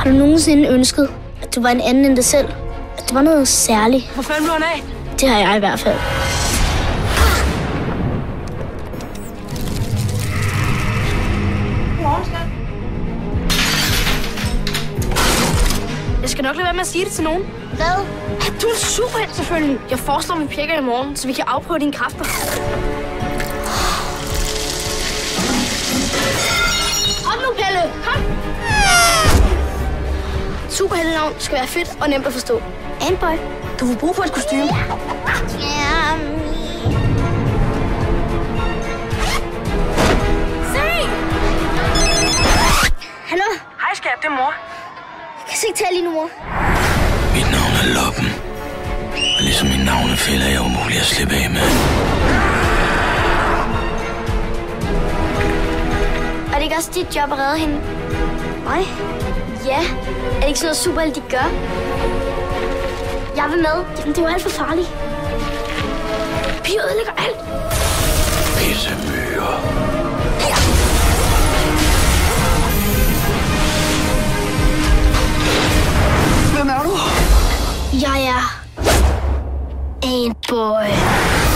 Har du nogensinde ønsket, at du var en anden end dig selv? At du var noget særligt? Hvor fanden blev han af? Det har jeg i hvert fald. Jeg skal nok lade være med at sige det til nogen. Hvad? At du er en superhelt, selvfølgelig. Jeg foreslår, at vi pjekker i morgen, så vi kan afprøve dine kræfter. Superheltenavn skal være fedt og nemt at forstå. Amboy. Du får brug for et kostume. Hallo? Hej skat, det er mor. Jeg kan se tale lige nu, mor. Mit navn er Loppen. Og ligesom min navnefælde er jeg umulig at slippe af med. Er det ikke også dit job at redde hende? Mig? Ja. Er det ikke sådan noget super, de gør? Jeg vil med. Jamen, det er jo alt for farligt. Piger ødelægger alt. Pisse myrer. Ja. Hvem er du? Jeg er... En boy.